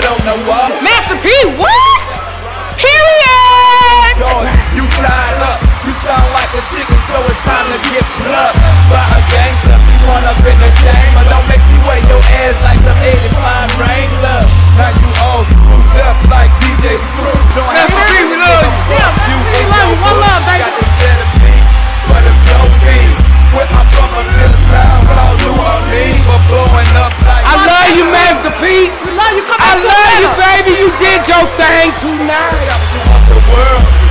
don't know. Master P, what? did your thing tonight.